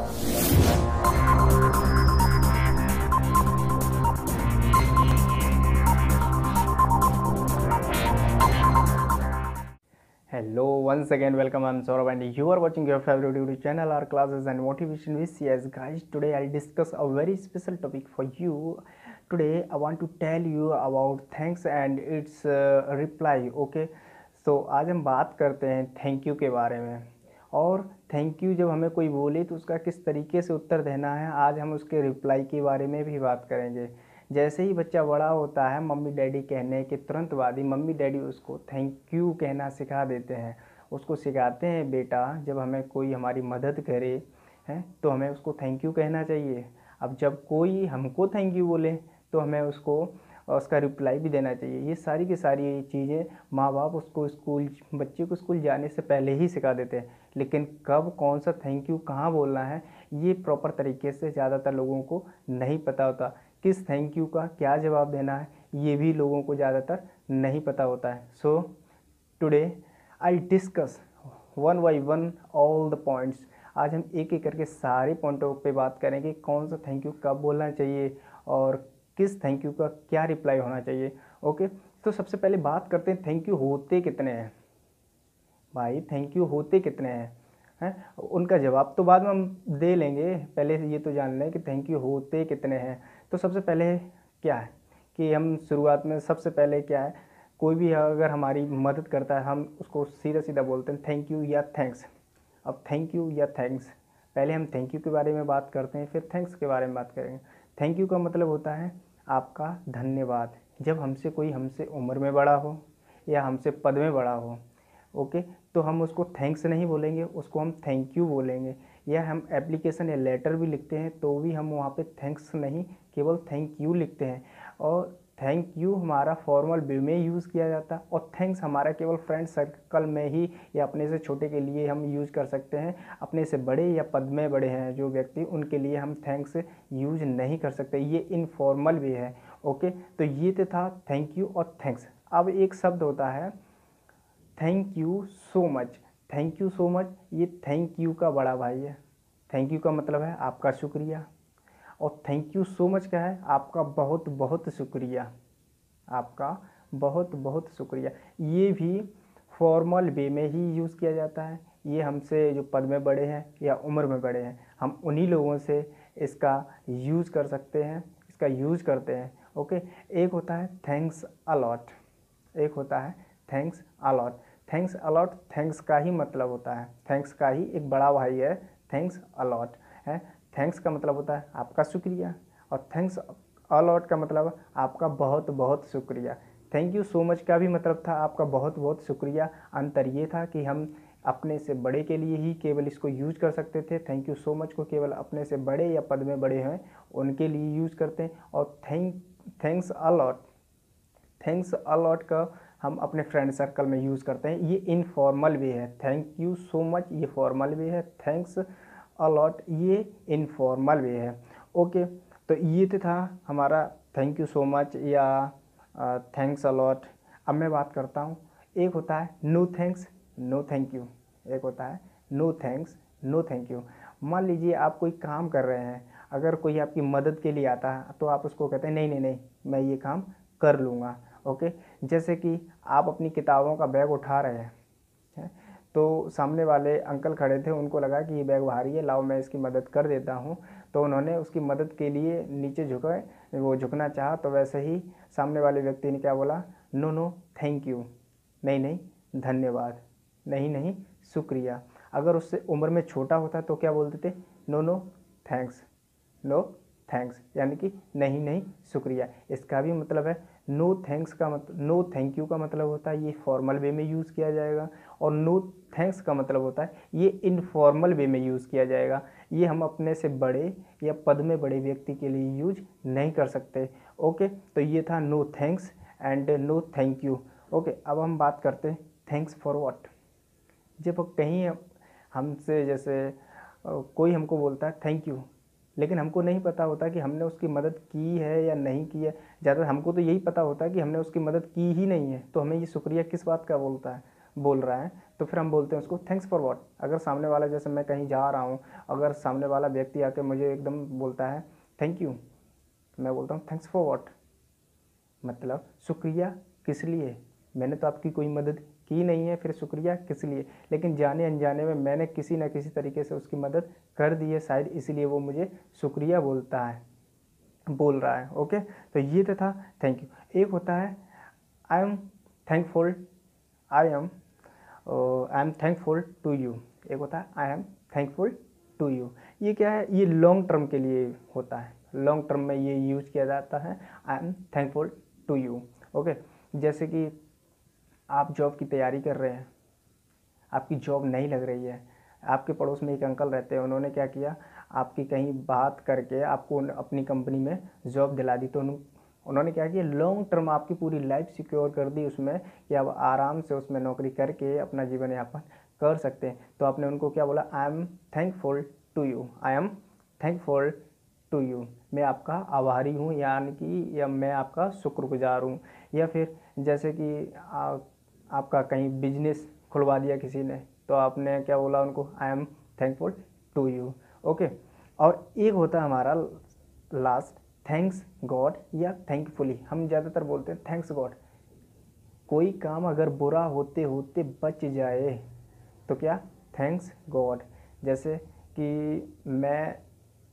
Hello, once again, welcome. I'm Saurabh, and you are watching your favorite YouTube channel, our classes and motivation with CS. Guys, today I'll discuss a very special topic for you. Today I want to tell you about thanks and its uh, reply. Okay, so आज हम बात करते हैं thank you के बारे में और thank you जब हमें कोई बोले तो उसका किस तरीके से उत्तर देना है, आज हम उसके रिप्लाई के बारे में भी बात करेंगे। जैसे ही बच्चा बड़ा होता है, मम्मी डैडी कहने के तुरंत बाद ही मम्मी डैडी उसको थैंक यू कहना सिखा देते हैं। उसको सिखाते हैं, बेटा, जब हमें कोई हमारी मदद करे, हैं तो हमें उसको थैंक यू कहना चाहिए। अब जब कोई हमको थैंक यू बोले तो हमें उसको, उसका रिप्लाई भी देना चाहिए। ये सारी की सारी चीज़ें माँ बाप उसको स्कूल, बच्चे को स्कूल जाने से पहले ही सिखा देते हैं। लेकिन कब, कौन सा थैंक यू कहाँ बोलना है, ये प्रॉपर तरीके से ज़्यादातर लोगों को नहीं पता होता। किस थैंक यू का क्या जवाब देना है, ये भी लोगों को ज़्यादातर नहीं पता होता है। So today I discuss one by one all the points आज हम एक एक करके सारे पॉइंटों पे बात करेंगे, कौन सा थैंक यू कब बोलना चाहिए और किस थैंक यू का क्या रिप्लाई होना चाहिए। ओके तो सबसे पहले बात करते हैं थैंक यू होते कितने हैं? भाई थैंक यू होते कितने हैं? हैं? उनका जवाब तो बाद में हम दे लेंगे। पहले ये तो जान लें कि थैंक यू होते कितने हैं। तो सबसे पहले क्या है कि हम शुरुआत में सबसे पहले क्या है, कोई भी अगर हमारी मदद करता है, हम उसको सीधा सीधा बोलते हैं थैंक यू या थैंक्स अब थैंक यू या थैंक्स पहले हम थैंक यू के बारे में बात करते हैं, फिर थैंक्स के बारे में बात करेंगे। थैंक यू का मतलब होता है आपका धन्यवाद। जब हमसे कोई हमसे उम्र में बड़ा हो या हमसे पद में बड़ा हो ओके तो हम उसको थैंक्स नहीं बोलेंगे, उसको हम थैंक यू बोलेंगे। या हम एप्लीकेशन या लेटर भी लिखते हैं तो भी हम वहाँ पे थैंक्स नहीं, केवल थैंक यू लिखते हैं। और थैंक यू हमारा फॉर्मल वे में यूज़ किया जाता है और थैंक्स हमारा केवल फ्रेंड सर्कल में ही या अपने से छोटे के लिए हम यूज़ कर सकते हैं। अपने से बड़े या पद में बड़े हैं जो व्यक्ति, उनके लिए हम थैंक्स यूज़ नहीं कर सकते। ये इनफॉर्मल भी है ओके तो ये तो था थैंक यू और थैंक्स अब एक शब्द होता है thank you so much thank you so much ये थैंक यू का बड़ा भाई है। थैंक यू का मतलब है आपका शुक्रिया। और थैंक यू सो मच क्या है? आपका बहुत बहुत शुक्रिया। आपका बहुत बहुत शुक्रिया। ये भी फॉर्मल वे में ही यूज़ किया जाता है। ये हमसे जो पद में बड़े हैं या उम्र में बड़े हैं, हम उन्हीं लोगों से इसका यूज़ कर सकते हैं, इसका यूज़ करते हैं। ओके एक होता है थैंक्स अलॉट एक होता है thanks a lot thanks a lot thanks का ही मतलब होता है। थैंक्स का ही एक बड़ा भाई है। थैंक्स अलॉट है। थैंक्स का मतलब होता है आपका शुक्रिया और थैंक्स अलॉट का मतलब आपका बहुत बहुत शुक्रिया। थैंक यू सो मच का भी मतलब था आपका बहुत बहुत शुक्रिया। अंतर ये था कि हम अपने से बड़े के लिए ही केवल इसको यूज़ कर सकते थे। थैंक यू सो मच को केवल अपने से बड़े या पद में बड़े हैं, उनके लिए यूज़ करते हैं। और thank thanks a lot thanks a lot का हम अपने फ्रेंड सर्कल में यूज़ करते हैं। ये इनफॉर्मल वे है। थैंक यू सो मच ये फॉर्मल वे है। थैंक्स अलॉट ये इनफॉर्मल वे है। ओके तो ये तो था हमारा थैंक यू सो मच या थैंक्स अलॉट अब मैं बात करता हूँ। एक होता है no thanks no thank you एक होता है no thanks no thank you मान लीजिए आप कोई काम कर रहे हैं। अगर कोई आपकी मदद के लिए आता है तो आप उसको कहते हैं, नहीं नहीं नहीं, मैं ये काम कर लूँगा। ओके? जैसे कि आप अपनी किताबों का बैग उठा रहे हैं, है? तो सामने वाले अंकल खड़े थे, उनको लगा कि ये बैग भारी है, लाओ मैं इसकी मदद कर देता हूँ। तो उन्होंने उसकी मदद के लिए नीचे झुका, वो झुकना चाहा तो वैसे ही सामने वाले व्यक्ति ने क्या बोला? No no, thank you. नहीं नहीं, धन्यवाद। नहीं नहीं, शुक्रिया। अगर उससे उम्र में छोटा होता तो क्या बोलते थे? No no, thanks. No, thanks. यानी कि नहीं नहीं, शुक्रिया। इसका भी मतलब है नो थैंक्स का मतलब नो थैंक यू का मतलब होता है ये फॉर्मल वे में यूज़ किया जाएगा और नो थैंक्स का मतलब होता है ये इनफॉर्मल वे में यूज़ किया जाएगा। ये हम अपने से बड़े या पद में बड़े व्यक्ति के लिए यूज़ नहीं कर सकते। ओके तो ये था no thanks and no thank you okay अब हम बात करते हैं थैंक्स फॉर वॉट जब कहीं हमसे जैसे कोई हमको बोलता है थैंक यू लेकिन हमको नहीं पता होता कि हमने उसकी मदद की है या नहीं की है। ज़्यादा हमको तो यही पता होता है कि हमने उसकी मदद की ही नहीं है। तो हमें ये शुक्रिया, किस बात का बोलता है, बोल रहा है? तो फिर हम बोलते हैं उसको थैंक्स फॉर वॉट अगर सामने वाला, जैसे मैं कहीं जा रहा हूँ, अगर सामने वाला व्यक्ति आके मुझे एकदम बोलता है थैंक यू मैं बोलता हूँ थैंक्स फॉर वॉट मतलब शुक्रिया किस लिए? मैंने तो आपकी कोई मदद की नहीं है, फिर शुक्रिया किस लिए? लेकिन जाने अनजाने में मैंने किसी न किसी तरीके से उसकी मदद कर दी है, शायद इसलिए वो मुझे शुक्रिया बोलता है, बोल रहा है, ओके? तो ये तो था थैंक यू एक होता है I am thankful I am I am thankful to you एक होता है I am thankful to you ये क्या है? ये लॉन्ग टर्म के लिए होता है. लॉन्ग टर्म में ये यूज़ किया जाता है I am thankful to you okay? जैसे कि आप जॉब की तैयारी कर रहे हैं। आपकी जॉब नहीं लग रही है। आपके पड़ोस में एक अंकल रहते हैं, उन्होंने क्या किया? आपकी कहीं बात करके आपको अपनी कंपनी में जॉब दिला दी। तो उन्होंने क्या किया? लॉन्ग टर्म आपकी पूरी लाइफ सिक्योर कर दी उसमें कि आप आराम से उसमें नौकरी करके अपना जीवन यापन कर सकते हैं। तो आपने उनको क्या बोला? I am thankful to you I am thankful to you मैं आपका आभारी हूँ, यानी कि या मैं आपका शुक्रगुजार हूँ। या फिर जैसे कि आपका कहीं बिज़नेस खुलवा दिया किसी ने तो आपने क्या बोला उनको I am thankful to you okay और एक होता है हमारा लास्ट थैंक्स गॉड या थैंकफुली हम ज़्यादातर बोलते हैं थैंक्स गॉड कोई काम अगर बुरा होते होते बच जाए तो क्या? थैंक्स गॉड जैसे कि मैं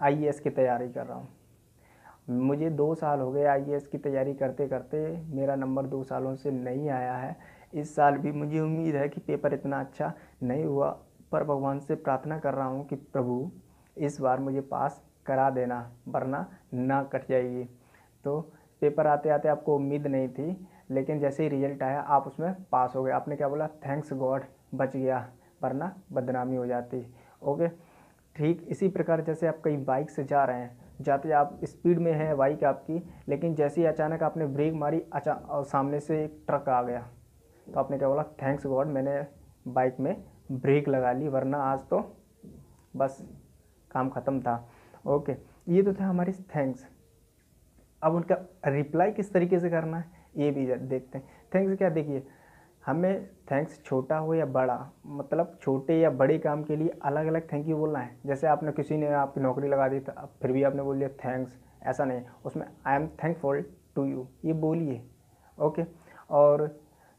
आईएएस की तैयारी कर रहा हूँ। मुझे दो साल हो गए आईएएस की तैयारी करते करते मेरा नंबर दो सालों से नहीं आया है। इस साल भी मुझे उम्मीद है कि पेपर इतना अच्छा नहीं हुआ, पर भगवान से प्रार्थना कर रहा हूँ कि प्रभु, इस बार मुझे पास करा देना, वरना ना कट जाएगी। तो पेपर आते आते आपको उम्मीद नहीं थी, लेकिन जैसे ही रिज़ल्ट आया, आप उसमें पास हो गए। आपने क्या बोला? थैंक्स गॉड, बच गया, वरना बदनामी हो जाती। ओके? ठीक इसी प्रकार जैसे आप कहीं बाइक से जा रहे हैं, जाते आप स्पीड में है बाइक आपकी, लेकिन जैसे ही अचानक आपने ब्रेक मारी, अचा सामने से एक ट्रक आ गया। तो आपने क्या बोला? थैंक्स गॉड मैंने बाइक में ब्रेक लगा ली, वरना आज तो बस काम ख़त्म था। ओके ये तो था हमारी थैंक्स अब उनका रिप्लाई किस तरीके से करना है, ये भी देखते हैं। थैंक्स क्या? देखिए, हमें थैंक्स छोटा हो या बड़ा मतलब छोटे या बड़े काम के लिए अलग अलग थैंक यू बोलना है। जैसे आपने किसी ने आपकी नौकरी लगा दी था फिर भी आपने बोल दिया थैंक्स ऐसा नहीं उसमें I am thankful to you ये बोलिए। ओके और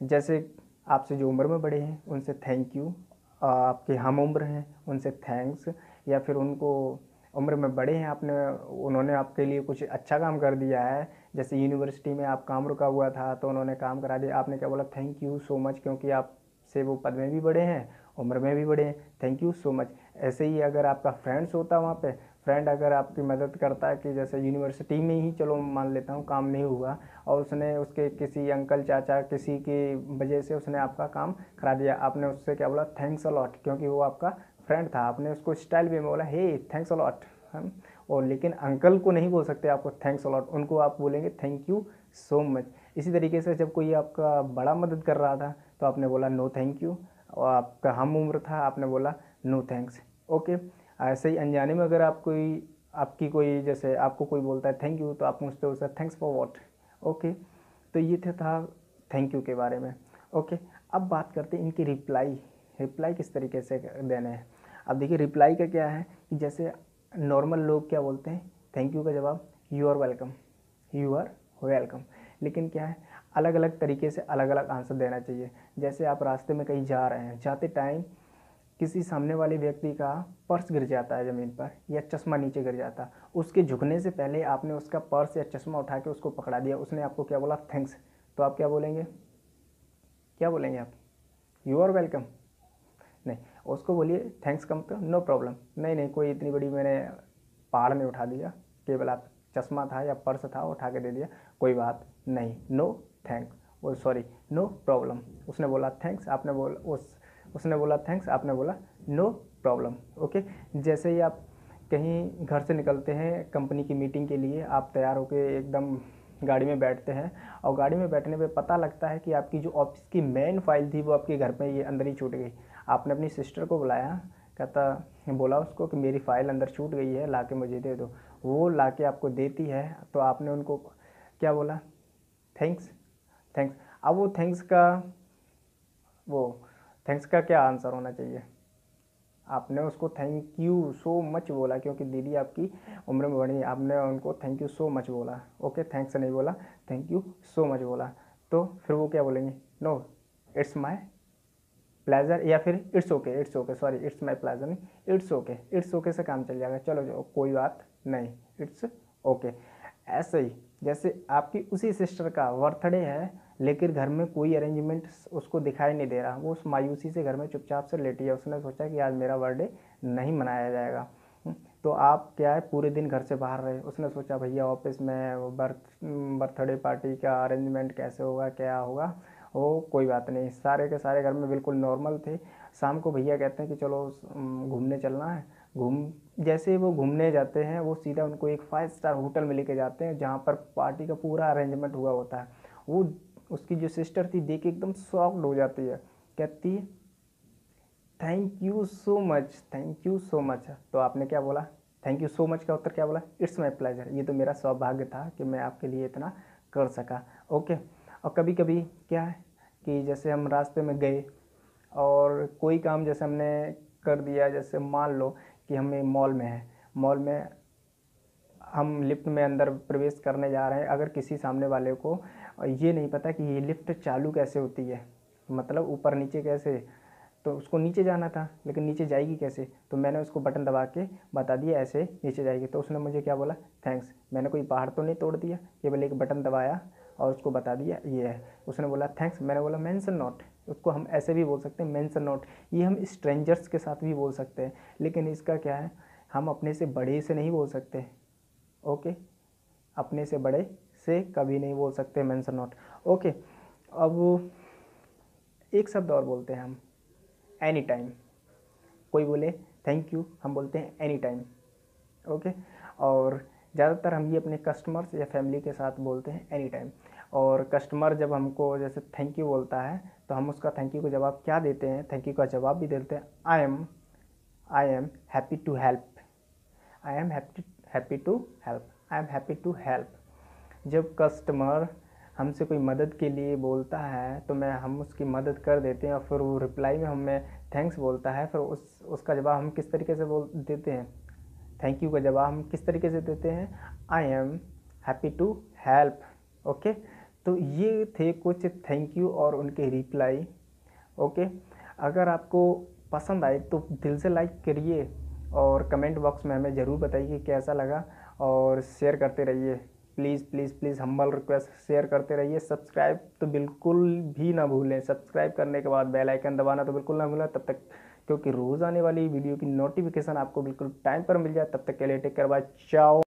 जैसे आपसे जो उम्र में बड़े हैं, उनसे थैंक यू आपके हम उम्र हैं, उनसे थैंक्स या फिर उनको उम्र में बड़े हैं, आपने, उन्होंने आपके लिए कुछ अच्छा काम कर दिया है। जैसे यूनिवर्सिटी में आप काम रुका हुआ था तो उन्होंने काम करा दिया। आपने क्या बोला थैंक यू सो मच क्योंकि आप से वो पद में भी बड़े हैं, उम्र में भी बड़े हैं। थैंक यू सो मच ऐसे ही अगर आपका फ्रेंड्स होता वहाँ पे फ्रेंड अगर आपकी मदद करता है कि जैसे यूनिवर्सिटी में ही चलो मान लेता हूँ, काम नहीं हुआ और उसने उसके किसी अंकल चाचा, किसी की वजह से उसने आपका काम करा दिया, आपने उससे क्या बोला थैंक्स अलॉट क्योंकि वो आपका फ्रेंड था। आपने उसको स्टाइल भी में बोला हे थैंक्स अलॉट और लेकिन अंकल को नहीं बोल सकते आपको थैंक्स अलॉट उनको आप बोलेंगे थैंक यू सो मच इसी तरीके से जब कोई आपका बड़ा मदद कर रहा था तो आपने बोला नो थैंक यू और आपका हम उम्र था, आपने बोला नो थैंक्स ओके ऐसे ही अनजाने में अगर आप कोई, आपकी कोई जैसे आपको कोई बोलता है थैंक यू तो आप पूछते हो sir thanks for what okay तो ये थे था थैंक यू के बारे में। ओके अब बात करते हैं इनकी रिप्लाई रिप्लाई किस तरीके से देने हैं? अब देखिए रिप्लाई का क्या है कि जैसे नॉर्मल लोग क्या बोलते हैं? थैंक यू का जवाब you are welcome you are welcome लेकिन क्या है? अलग अलग तरीके से अलग अलग आंसर देना चाहिए। जैसे आप रास्ते में कहीं जा रहे हैं, जाते टाइम किसी सामने वाले व्यक्ति का पर्स गिर जाता है ज़मीन पर या चश्मा नीचे गिर जाता है। उसके झुकने से पहले आपने उसका पर्स या चश्मा उठा के उसको पकड़ा दिया। उसने आपको क्या बोला? थैंक्स। तो आप क्या बोलेंगे? क्या बोलेंगे आप? यू आर वेलकम नहीं, उसको बोलिए, थैंक्स कम तो नो प्रॉब्लम। नहीं नहीं, कोई इतनी बड़ी मैंने पहाड़ में उठा दिया। केवल आप चश्मा था या पर्स था उठा के दे दिया। कोई बात नहीं, नो थैंक वो सॉरी, नो प्रॉब्लम। उसने बोला, थैंक्स। आपने बोला, उस उसने बोला थैंक्स आपने बोला नो प्रॉब्लम ओके जैसे ही आप कहीं घर से निकलते हैं कंपनी की मीटिंग के लिए, आप तैयार होकर एकदम गाड़ी में बैठते हैं, और गाड़ी में बैठने पे पता लगता है कि आपकी जो ऑफ़िस की मेन फ़ाइल थी वो आपके घर में ये अंदर ही छूट गई। आपने अपनी सिस्टर को बुलाया, कहता, बोला उसको कि मेरी फ़ाइल अंदर छूट गई है ला के मुझे दे दो। वो ला के आपको देती है तो आपने उनको क्या बोला? थैंक्स थैंक्स अब वो थैंक्स का वो थैंक्स का क्या आंसर होना चाहिए? आपने उसको थैंक यू सो मच बोला, क्योंकि दीदी आपकी उम्र में बड़ी, आपने उनको थैंक यू सो मच बोला। ओके थैंक्स नहीं बोला थैंक यू सो मच बोला। तो फिर वो क्या बोलेंगे? नो इट्स माई प्लेजर या फिर it's okay it's okay sorry it's my pleasure नहीं इट्स ओके इट्स ओके से काम चल जाएगा। चलो जो कोई बात नहीं इट्स ओके ऐसे ही, जैसे आपकी उसी सिस्टर का बर्थडे है लेकिन घर में कोई अरेंजमेंट उसको दिखाई नहीं दे रहा। वो उस मायूसी से घर में चुपचाप से लेटी है। उसने सोचा कि आज मेरा बर्थडे नहीं मनाया जाएगा। हम्म, तो आप क्या है पूरे दिन घर से बाहर रहे। उसने सोचा भैया ऑफ़िस में बर्थ बर्थडे पार्टी का अरेंजमेंट कैसे होगा क्या होगा? वो कोई बात नहीं। सारे के सारे घर में बिल्कुल नॉर्मल थे। शाम को भैया कहते हैं कि चलो घूमने चलना है। घूम जैसे वो घूमने जाते हैं वो सीधा उनको एक फाइव स्टार होटल में लेके जाते हैं जहाँ पर पार्टी का पूरा अरेंजमेंट हुआ होता है। वो उसकी जो सिस्टर थी, देख एकदम सॉफ्ट हो जाती है। कहती है thank you so much thank you so much तो आपने क्या बोला? थैंक यू सो मच का उत्तर क्या बोला? इट्स माई प्लेजर ये तो मेरा सौभाग्य था कि मैं आपके लिए इतना कर सका। ओके। और कभी कभी क्या है कि जैसे हम रास्ते में गए और कोई काम जैसे हमने कर दिया, जैसे मान लो कि हम मॉल में हैं। मॉल में हम लिफ्ट में अंदर प्रवेश करने जा रहे हैं। अगर किसी सामने वाले को ये नहीं पता कि ये लिफ्ट चालू कैसे होती है मतलब ऊपर नीचे कैसे? तो उसको नीचे जाना था, लेकिन नीचे जाएगी कैसे? तो मैंने उसको बटन दबा के बता दिया, ऐसे नीचे जाएगी। तो उसने मुझे क्या बोला? थैंक्स। मैंने कोई पहाड़ तो नहीं तोड़ दिया, केवल एक बटन दबाया और उसको बता दिया, ये है। उसने बोला, थैंक्स। मैंने बोला मैंसन नॉट। उसको हम ऐसे भी बोल सकते हैं मैंसन नॉट। ये हम स्ट्रेंजर्स के साथ भी बोल सकते हैं, लेकिन इसका क्या है, हम अपने से बड़े से नहीं बोल सकते, ओके? अपने से बड़े से कभी नहीं बोल सकते मैंसन नॉट ओके अब एक शब्द और बोलते हैं हम. एनी टाइम कोई बोले थैंक यू हम बोलते हैं एनी टाइम ओके और ज़्यादातर हम ये अपने कस्टमर्स या फैमिली के साथ बोलते हैं एनी टाइम और कस्टमर जब हमको जैसे थैंक यू बोलता है तो हम उसका थैंक यू का जवाब क्या देते हैं? थैंक यू का जवाब भी देते हैं I am I am happy to help I am happy happy to help I am happy to help जब कस्टमर हमसे कोई मदद के लिए बोलता है तो मैं, हम उसकी मदद कर देते हैं और फिर वो रिप्लाई में हमें थैंक्स बोलता है। फिर उस, उसका जवाब हम किस तरीके से बोल देते हैं? थैंक यू का जवाब हम किस तरीके से देते हैं? I am happy to help okay तो ये थे कुछ थैंक यू और उनके रिप्लाई ओके अगर आपको पसंद आए तो दिल से लाइक करिए और कमेंट बॉक्स में हमें ज़रूर बताइए कैसा लगा और शेयर करते रहिए। Please please please humble request share करते रहिए। सब्सक्राइब तो बिल्कुल भी ना भूलें। सब्सक्राइब करने के बाद बेल आइकन दबाना तो बिल्कुल ना भूलें। तब तक क्योंकि रोज़ आने वाली वीडियो की नोटिफिकेशन आपको बिल्कुल टाइम पर मिल जाए। तब तक के लिए टेक कर बाय चाओ